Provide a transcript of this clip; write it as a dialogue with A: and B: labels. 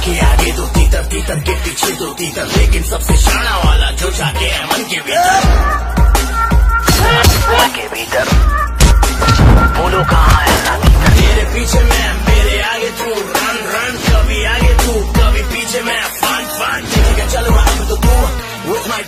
A: के आगे दो तीतर तीतर के पीछे दो तीतर लेकिन सबसे शाना वाला जो जाके है, मन के भीतर।
B: मन के भीतर। बोलो कहाँ है
A: मेरे पीछे मैं, मेरे आगे तू। रन रन कभी आगे तू, कभी पीछे मैं। फान फान चलो आप तो तू। With my